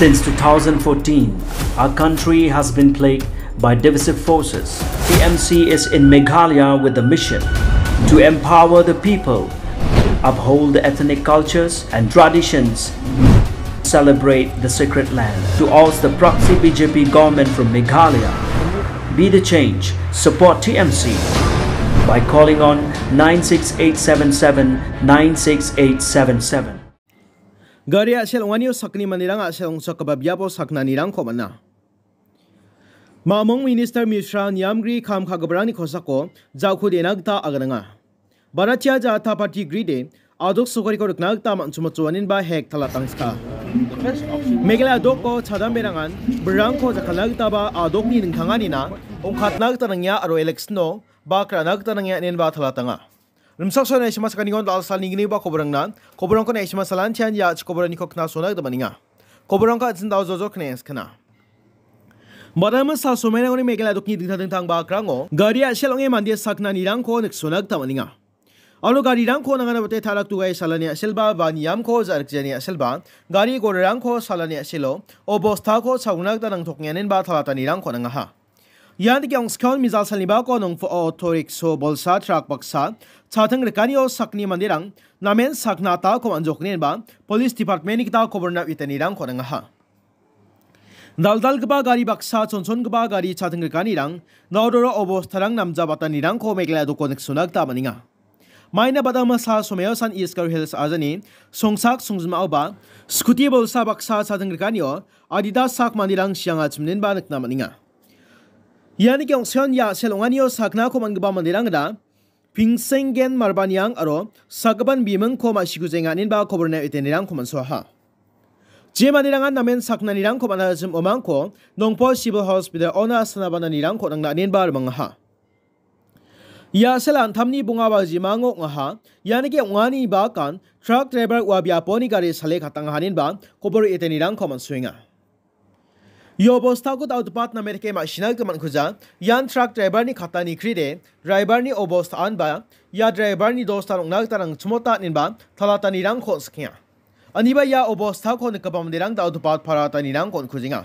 Since 2014, our country has been plagued by divisive forces. TMC is in Meghalaya with the mission to empower the people, uphold the ethnic cultures and traditions, celebrate the sacred land. To oust the proxy BJP government from Meghalaya, be the change, support TMC by calling on 96877 96877. Gari asel wanyo sakni manirang asel ungsa kababyapo sakna nirang ko mana. Mamong Minister Mishra Nyamgri kham khagabrani khosako jaukhu denagta agananga. Baratia ja ta party gride adok sokori ko nagta man chuma chuanin ba hek thala tangska. Megala adok ko chadam berangan berang ko jakalagta ba adok ni ningkangani na ongkhat nagta nangya aro election no bakra nagta nangya nen ba thala rimsak sona ishma sakan dal sal ningni ba kobrang nan kobrang kon ishma salan chan ya ch kobrang ko kna sona da maninga kobrang ka jin dal jojo kne kana Badama sa somena ngoni megela dukni dingta dingtang ba krango garia shelonge mandia sakna nirang ko nik sonak ta maninga আলো গাড়ি রাং খো নাগানা বটে থালাক তুগাই সালানি আসেলবা বা নিয়াম খো gari জানি আসেলবা গাড়ি গোড় রাং খো সালানি আসেল ও বস্তা খো সাউনাক দানাং থকনিয়ানেন বা থালাতানি রাং খো নাঙা হা yan ki ong skon mizal saliba ko nong fo autorik so bolsa trak baksa chathang rekani o sakni mandirang namen sakna ta ko anjoknen ba police department ki ta ko borna itani rang ko nanga ha daldal gba gari baksa chonchon gba gari chathang rekani rang nawdoro obostharang namja batani rang ko megla do konek sunak ta maninga maina badama sa someo san iskar hills azani songsak songjma oba scooty bolsa baksa chathang rekani o adida sak mandirang sianga chimnen ba nakna maninga Yani ki oksiyon ya selongan yo sakna ko mangba mandirang da pingseng gen marbanyang aro sagaban bimeng ko ma shigu zenganin ba ko borne itenirang ko manso ha. Jemanirangan namen sakna nirang ko manazim omang ko nongpo civil hospital ona sanabana nirang ko nang nanin ba mang ha. Ya selan thamni bunga ba jimango ngaha yani ki ngani ba kan truck driver wa biaponi gari sale khatang hanin ba ko bor itenirang ko mansuinga. यो अवस्था को दाउ पात न मेरे के मन खुजा यान truck driver नि खाता नि क्रीडे ड्राइवर नि अवस्था अन बा या ड्राइवर नि दोस्ता रंग नाग तरंग चुमोता निन बा थला ता नि खो सकिया अनिबा या अवस्था को न कबम दिरंग दाउ पात फरा ता कोन खुजिंगा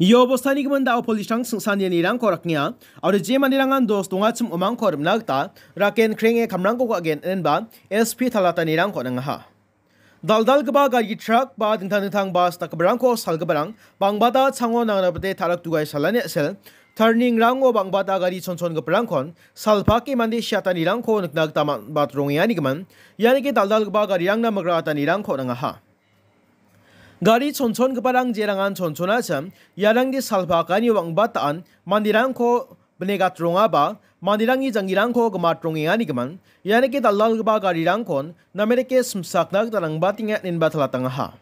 यो अवस्था नि गमन दाउ पुलिस रंग संसान नि को रखनिया और जे मन रंग दोस्त दोंगा चुम उमंग को रमनाग ता राकेन क्रेंगे खमरंग को अगेन एन बा एसपी थला ता को नंगा sal gebarang bangbata chango nang napate thalak tugai salane sel turning rango bangbata gari chonchon ge berangkon salpa ki mandi syata ni rangko niknag tama batrong yani geman yani ke daldal gaba gari rang na magrata ni rangko nang ha gari chonchon ge barang jerangan chonchona cham yarang di salpa kani bangbata an mandirangko benegat ronga ba mandirangi janggirang ko gama trongenga ni gaman. Ke talal gaba garirang kon namere ke smsaknak tarang batinga nin batala tangaha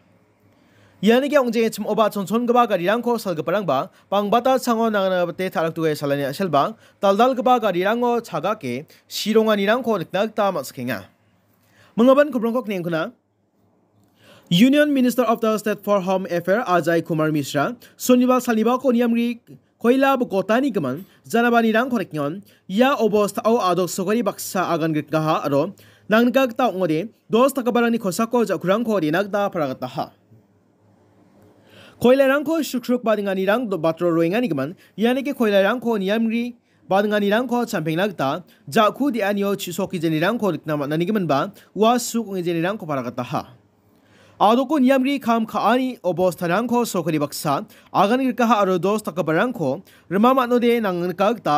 iani ke ongjeng chim oba chonchon gaba garirang ko salgaparang ba pangbata sango nangana bate tarak tugai salani aselba talal gaba garirang o chaga ke sironga nirang ko niknak ta maskenga mengaban kubrongkok nengkuna Union Minister of the State for Home Affairs Ajay Kumar Mishra, Sonibal Saliba Koniamri dos takabarani khosako ja kurang khori nagda paragata ha koila rang ko shukruk badingani rang do batro roingani gaman yani ke koila rang ko niyamri badingani rang ko champeng nagda ja khu di anyo chisoki jeni rang ko rikna nani gaman ba wa su ngi jeni rang ko paragata ha आदोको नियमरी खाम खानी ओबोस्थानांको सोखरी बक्सा आगन गिरकहा अरो दोस्त तकबरंको रिमा मानोदे नंगनकागता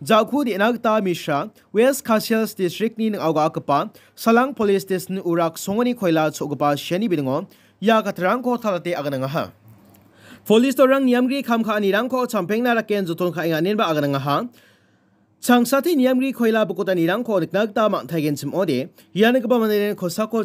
जाखु दे नागता मिश्रा वेस्ट खासियस डिस्ट्रिक्ट नि नगागा कपा सलांग पुलिस स्टेशन उराक सोंगनी खोइला छोगपा शनि बिदंगो या कतरांको थालते आगनंगा पुलिस तोरंग नियमरी खाम खानी रांको चाम्पेंग नारा केन जोतोन खाइंगा नेनबा आगनंगा Changsati niyamri khoila bukota nirang ko niknagta mang thaigen sim ode. Yanagba maneren khosako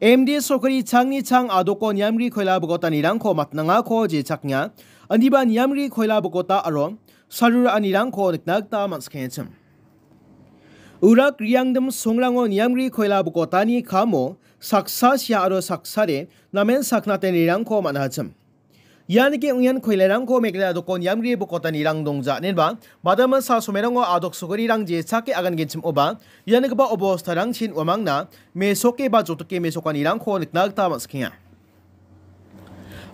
MD sokari changni chang adoko niyamri khoila bukota nirang ko matnanga ko je chaknya aniba niyamri khoila bukota aro sarura anirang ko niknagta mang skhenchim urak riyangdam songrango niyamri khoila bukota ni khamo saksa sia aro saksare namen saknate nirang ko manhachim yani ke ungyan khoilerang ko mekla do kon yamri bo kota ni rang dongja nen ba badama sa somerang adok sugari rang je chake agan genchim oba yani ba obostha rang chin omang na me soke ba jotoke me sokani rang ko niknak ta maskhia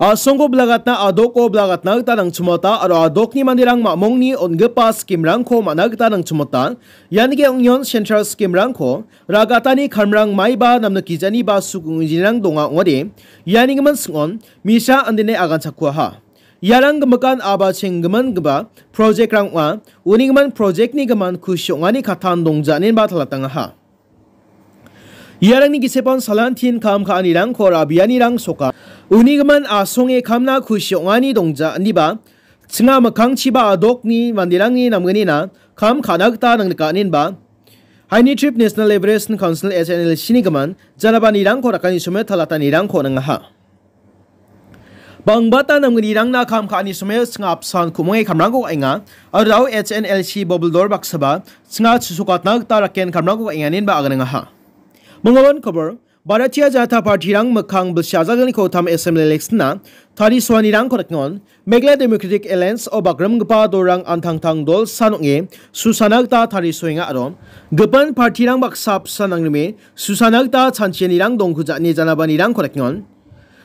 Asongko blagat na adok o blagat na tanang chumata aro adok ni mandirang mamong ni ongepa skim rangko manag tanang chumata. Yan ge ongyon central skim rangko ragatani kamrang maiba namna kijani ba sukungjirang donga ngode. Yani gaman sungon misha andine agan chakwa ha. 야랑 그마간 아바칭 그만 그바 프로젝트랑 와 우닝만 프로젝트니 그만 쿠쇼 와니 카탄 동자닌 바탈라땅 하 Yarang ni gisepon salantin kam ka anirang kora biyanirang soka Unigaman asonge kamna kusyongani dongja niba Tsinga makang chiba adok ni mandirangi namganina kam kanagta nang nakanin ba Haini Trip National Liberation Council SNL sinigaman janaba nirang ko rakani sume talata nirang ko nang ha Bangbata nam nirang na kam kani sume tsinga apsan kumonge kamrang ko inga Ardaw HNLC Bobldor baksaba tsinga susukat nagta raken kamrang ko inganin ba agan nga ha Bharatiya Janata Party rang makhang bilsyazagan ko tham assembly election na thari swani rang korakngon Megla Democratic Alliance o bagram gpa dorang antang tang dol sanonge susanagta thari soinga arom gapan party rang baksap sanangrime susanagta chanchiani rang dongkhuja ni janabani rang korakngon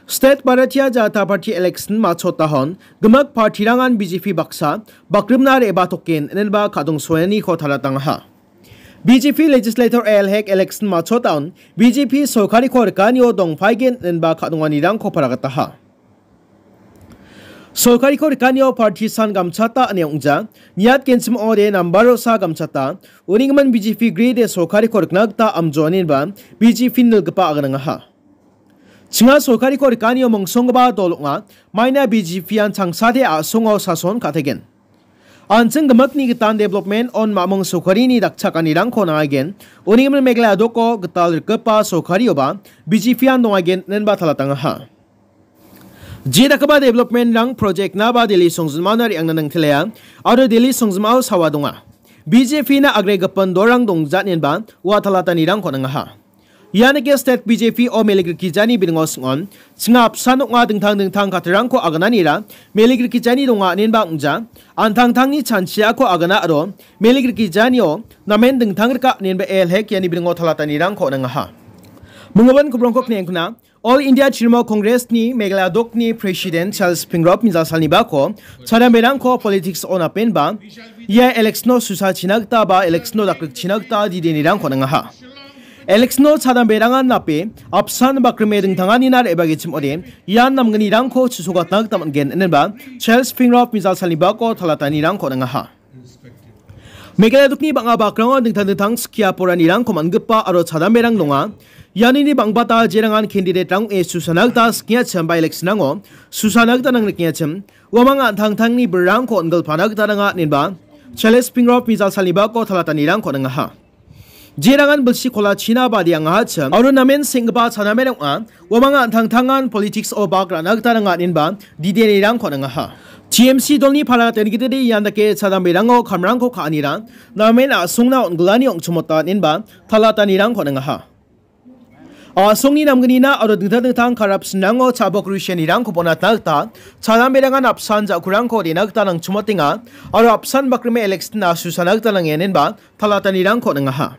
State Bharatiya Janata Party election machota hon gamak party rangan BJP baksa bakrimnar eba token enelba kadong soyani ko thalatang ha BJP legislator L हेक election माचोटाउन BJP सरकारी खोरकानियो दोंफाइगेन खादुंगानि रांखौ फरागताहा सरकारी खोरकानियो party सान गामछाता अनि उंजा नियात केनसिम ओरे number सा गामछाता उनिंगमन बीजेपी ग्रीदे सरकारी खोरकनागता अमजोनिनबा बीजेपी नलगपा अगनाङा छिङा सरकारी खोरकानियो मंगसोंगबा दोलुङा माइना बीजेपी आन छांगसादे आसोंगाव सासन खाथेगेन Anjing gemak ni gitan development on mamung sokharini dakchakani rangko nangagen onimul megla adoko gital kepa agen bijifian ba nenba thalatanga ha. Keba development rang project naba deli songjmanar ang nanang thelaya aro deli songjmao sawadonga BJP na agregapan dorang dongjatnen ba wa thalatani rangko ha. Yanagi State BJP o Meligri Kijani binongos ngon, singap sanok nga dengtang-dengtang katerangko agana nila, Meligri Kijani donga ninba ngja, antang-tang ni chanchia ko agana aro, Meligri Kijani o namen dengtang rika ninba elhek yani binongo talata nirangko nangaha. Mungaban kubrongkok nengkuna, All India Chirmo Congress ni Meghalaya Dok ni President Charles Pingrop Mizasal ni bako, chara merangko politics ona napen ba, ya eleksno susa chinagta ba eleksno dakrik chinagta di denirangko nangaha. Alexno 차단 베랑한 나페 앞산 바크메 등당한 이날 에바게침 어디 얀 남근이 랑코 추소가 낙담은 겐 엔바 첼스 핑럽 미잘 살리바코 탈라타니 랑코 낭하 Megala dukni bang background ding thang thang skia poran irang koman gpa aro chadam berang nonga yani ni bang bata jerangan candidate rang e susanak ta skia cham by election ngo susanak ta nang kia cham wamang thang thang ni berang ko angal panak ta nga ninba Charles Pingrop mizal saliba ko thalata nirang ko nga ha Jirangan bersikola China badi yang hacham aru namen singba sana merong an wamanga tangtangan politics o bagra nagtarangan inba di deni rang ko ha. TMC dolni pala ten gideri yandake chadam berango khamrang ko khanira namen a sungna onglani ong chumota inba Talata nirang ko ha. 아송니 남근이나 어로 등타등탕 카랍스낭어 자버크루시엔이랑 코보나타타 차남베랑한 앞산자 구랑코리나그타랑 주머띵아 어로 앞산 바크름의 엘렉스나 수산학타랑 에넨바 탈라탄이랑 코능아하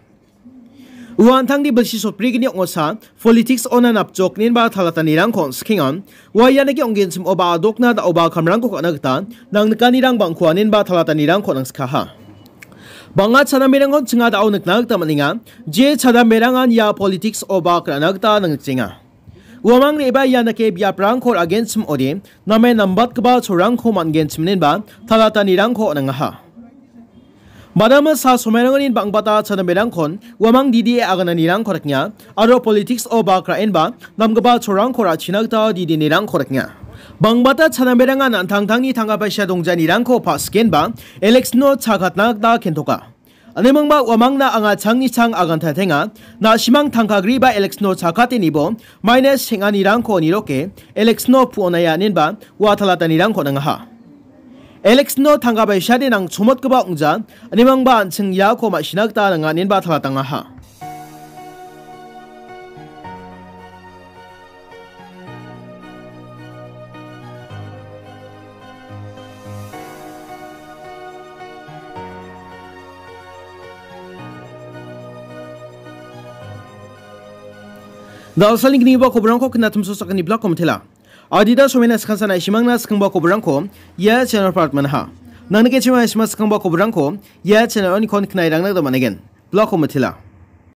Uwan thang di belsi so pri gini ongosa politics on an jok nin ba thalata ni rang kon skingan wa yana ki ongin sim oba adok na da oba kamrang ko kana gta nang nikani rang bang khuanin ba thalata ni rang kon ska ha. Bangat sana merang kon tsinga da au nikna gta maninga je chada merangan ya politics oba kana gta nang chinga. Wamang reba yana ke biya prangkor against mode, namai nambat keba chorangko man against mninba, talata nirangko nangaha. Madama sa sumerang in bang bata sa namirang kon, wamang didi e aganan nilang korek niya, aro politics o ba krain ba, namgaba chorang kora chinagta didi nilang korek niya. Bang bata sa namirangan ang tangtangni tanggapay siya dongja nilang ko paskin ba, Alex no chagat nagda kentoka. 아내망마 와망나 앙아 창니창 아간타탱아 나 시망 탕카그리바 엘렉스노 자카테니보 마이너스 생아니랑 코니로케 엘렉스노 푸오나야 닌바 와탈라타니랑 코낭하 Alex no thanga bai shadi nang chumot ka ba ungja, animang ba ching ya ko ma shinak ta nga nin ba thala tanga ha. Dalsaling ni ba ko brang ko kinatum so ni kanibla ko mtela Adida Somina Skansana Shimangna Skangba Kobrangko, Ya Channel Partman Ha. Nanakechima Shmas Kangba Kobrangko, Ya Channel Onikon Knai Rangna Daman again. Block Matila.